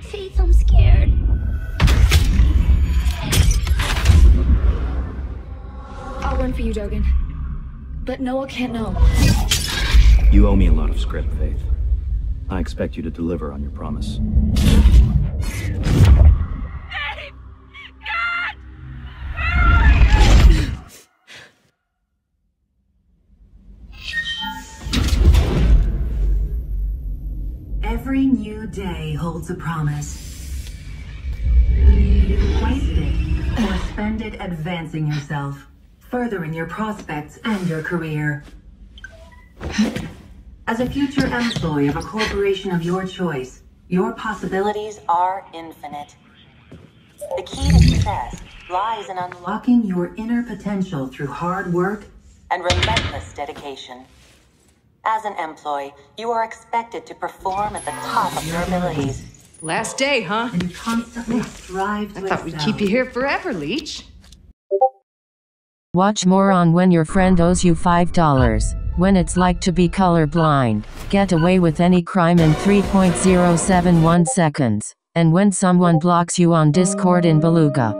Faith, I'm scared. I'll run for you, Dogen. But Noah can't know. You owe me a lot of script, Faith. I expect you to deliver on your promise. Every new day holds a promise. Waste it or spend it advancing yourself, furthering your prospects and your career. As a future employee of a corporation of your choice, your possibilities are infinite. The key to success lies in unlocking your inner potential through hard work and relentless dedication. As an employee, you are expected to perform at the top of your abilities, Last day, huh? and you constantly strive I thought we'd keep you here forever, Leech. Watch more on When Your Friend Owes You $5. When it's like to be colorblind. Get away with any crime in 3.071 seconds. And when someone blocks you on Discord in Beluga.